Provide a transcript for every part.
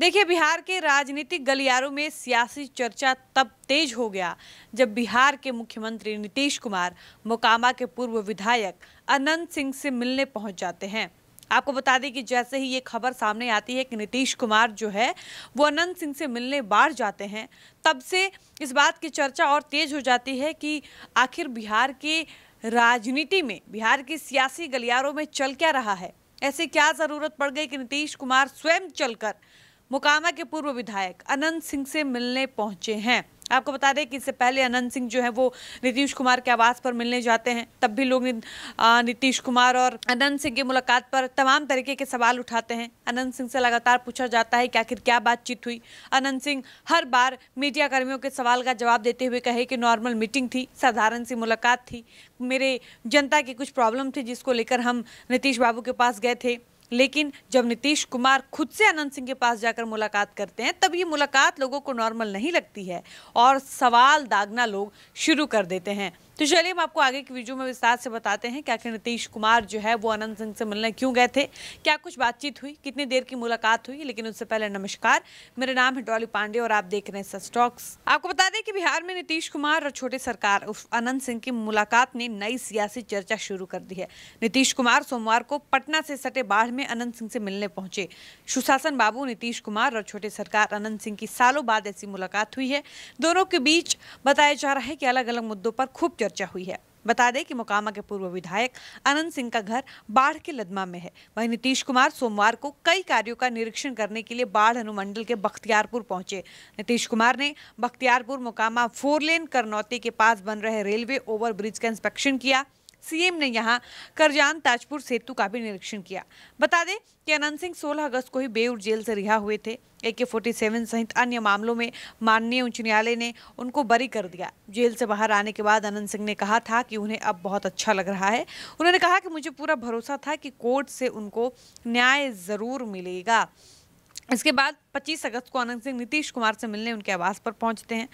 देखिए, बिहार के राजनीतिक गलियारों में सियासी चर्चा तब तेज हो गया जब बिहार के मुख्यमंत्री नीतीश कुमार, मोकामा के पूर्व विधायक अनंत सिंह से मिलने पहुँच जाते हैं। आपको बता दें कि जैसे ही ये खबर सामने आती है कि नीतीश कुमार जो है, वो अनंत सिंह से मिलने बाढ़ जाते हैं, तब से इस बात की चर्चा और तेज हो जाती है कि आखिर बिहार के राजनीति में, बिहार की सियासी गलियारों में चल क्या रहा है? ऐसे क्या ज़रूरत पड़ गई कि नीतीश कुमार स्वयं चलकर मोकामा के पूर्व विधायक अनंत सिंह से मिलने पहुँचे हैं। आपको बता दें कि इससे पहले अनंत सिंह जो है वो नीतीश कुमार के आवास पर मिलने जाते हैं। तब भी लोग नीतीश कुमार और अनंत सिंह की मुलाकात पर तमाम तरीके के सवाल उठाते हैं। अनंत सिंह से लगातार पूछा जाता है कि आखिर क्या बातचीत हुई। अनंत सिंह हर बार मीडिया कर्मियों के सवाल का जवाब देते हुए कहे कि नॉर्मल मीटिंग थी, साधारण सी मुलाकात थी। मेरे जनता की कुछ प्रॉब्लम थी जिसको लेकर हम नीतीश बाबू के पास गए थे। लेकिन जब नीतीश कुमार खुद से अनंत सिंह के पास जाकर मुलाकात करते हैं, तब ये मुलाकात लोगों को नॉर्मल नहीं लगती है और सवाल दागना लोग शुरू कर देते हैं। तो चलिए हम आपको आगे की वीडियो में विस्तार से बताते हैं क्या कि नीतीश कुमार जो है वो अनंत सिंह से मिलने क्यों गए थे, क्या कुछ बातचीत हुई, कितनी देर की मुलाकात हुई, लेकिन उससे पहले नमस्कार। मेरा नाम है डॉली पांडे और आप देख रहे हैं स्टॉक्स आपको बता दें कि बिहार में नीतीश कुमार और छोटे सरकार अनंत सिंह की मुलाकात ने नई सियासी चर्चा शुरू कर दी है। नीतीश कुमार सोमवार को पटना से सटे बाढ़ में अनंत सिंह से मिलने पहुँचे। सुशासन बाबू, नीतीश कुमार और छोटे सरकार अनंत सिंह की सालों बाद ऐसी मुलाकात हुई है। दोनों के बीच बताया जा रहा है कि अलग अलग मुद्दों पर खूब चर्चा हुई है। बता दें कि मोकामा के पूर्व विधायक अनंत सिंह का घर बाढ़ के लदमा में है। वहीं नीतीश कुमार सोमवार को कई कार्यों का निरीक्षण करने के लिए बाढ़ अनुमंडल के बख्तियारपुर पहुँचे। नीतीश कुमार ने बख्तियारपुर मोकामा फोर लेन करनौती के पास बन रहे रेलवे ओवरब्रिज का इंस्पेक्शन किया। सीएम ने यहाँ करजान ताजपुर सेतु का भी निरीक्षण किया। बता दें कि अनंत सिंह 16 अगस्त को ही बेउर जेल से रिहा हुए थे। ए के फोर्टी सहित अन्य मामलों में माननीय उच्च न्यायालय ने उनको बरी कर दिया। जेल से बाहर आने के बाद अनंत सिंह ने कहा था कि उन्हें अब बहुत अच्छा लग रहा है। उन्होंने कहा कि मुझे पूरा भरोसा था कि कोर्ट से उनको न्याय ज़रूर मिलेगा। इसके बाद 25 अगस्त को अनंत सिंह नीतीश कुमार से मिलने उनके आवास पर पहुँचते हैं।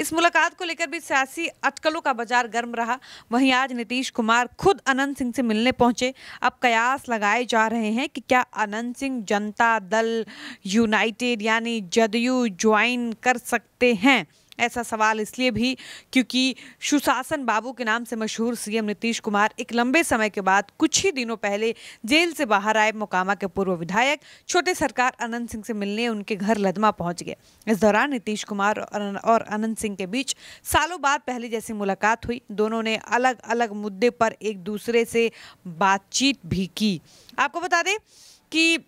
इस मुलाकात को लेकर भी सियासी अटकलों का बाज़ार गर्म रहा। वहीं आज नीतीश कुमार खुद अनंत सिंह से मिलने पहुँचे। अब कयास लगाए जा रहे हैं कि क्या अनंत सिंह जनता दल, यूनाइटेड यानी जदयू ज्वाइन कर सकते हैं। ऐसा सवाल इसलिए भी क्योंकि सुशासन बाबू के नाम से मशहूर सीएम नीतीश कुमार एक लंबे समय के बाद कुछ ही दिनों पहले जेल से बाहर आए मोकामा के पूर्व विधायक, छोटे सरकार अनंत सिंह से मिलने उनके घर लदमा पहुँच गए। इस दौरान नीतीश कुमार और अनंत सिंह के बीच सालों बाद पहले जैसी मुलाकात हुई। दोनों ने अलग अलग मुद्दे पर एक दूसरे से बातचीत भी की। आपको बता दें कि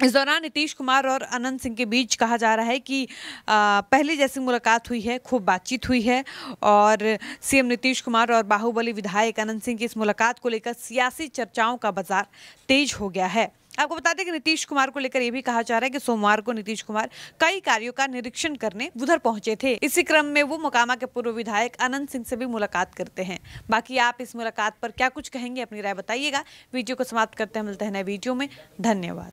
इस दौरान नीतीश कुमार और अनंत सिंह के बीच कहा जा रहा है कि पहले जैसी मुलाकात हुई है, खूब बातचीत हुई है और सीएम नीतीश कुमार और बाहुबली विधायक अनंत सिंह की इस मुलाकात को लेकर सियासी चर्चाओं का बाज़ार तेज हो गया है। आपको बता दें कि नीतीश कुमार को लेकर यह भी कहा जा रहा है कि सोमवार को नीतीश कुमार कई कार्यों का निरीक्षण करने उधर पहुँचे थे। इसी क्रम में वो मोकामा के पूर्व विधायक अनंत सिंह से भी मुलाकात करते हैं। बाकी आप इस मुलाकात पर क्या कुछ कहेंगे, अपनी राय बताइएगा। वीडियो को समाप्त करते हैं, मिलते हैं नए वीडियो में। धन्यवाद।